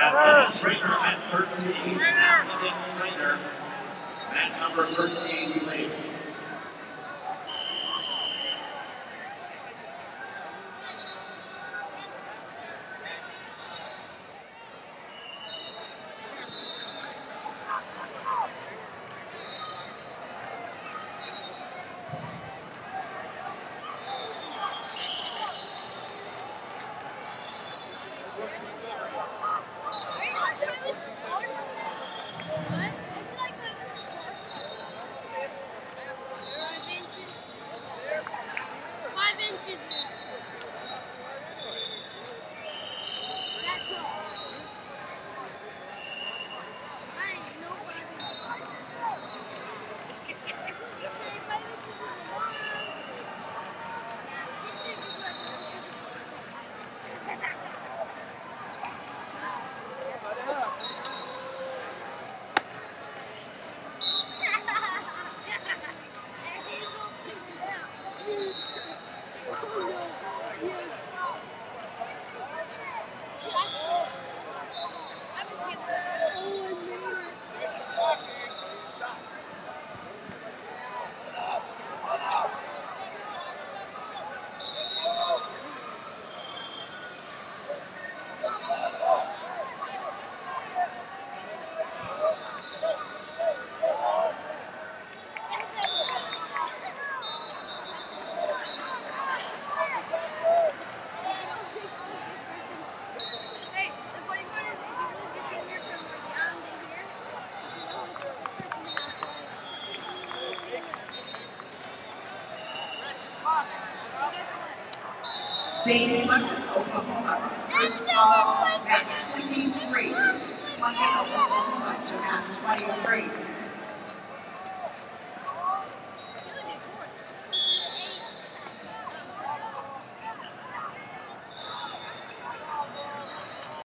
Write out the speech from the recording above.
Athletic trainer at 13. Athletic trainer at number 13, Plunkett, Oklahoma. First call at 23. Plunkett, Oklahoma, to map 23.